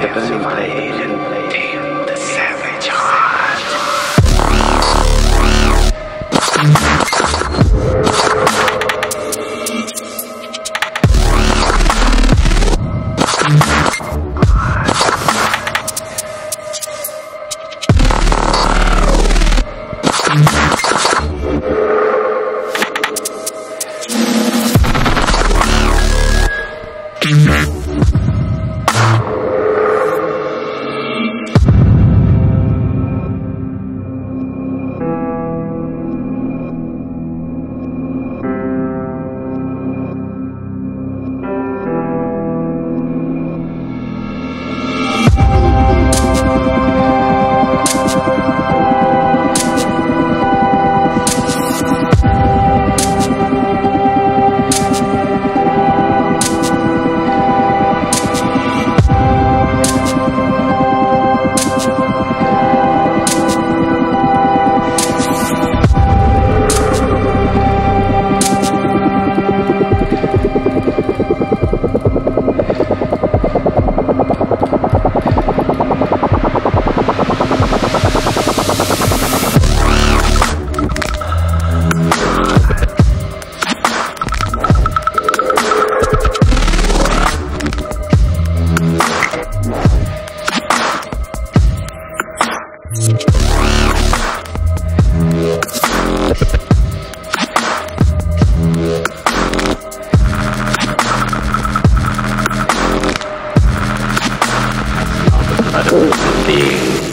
the burning blade and tame the savage heart. Mm-hmm. 无敌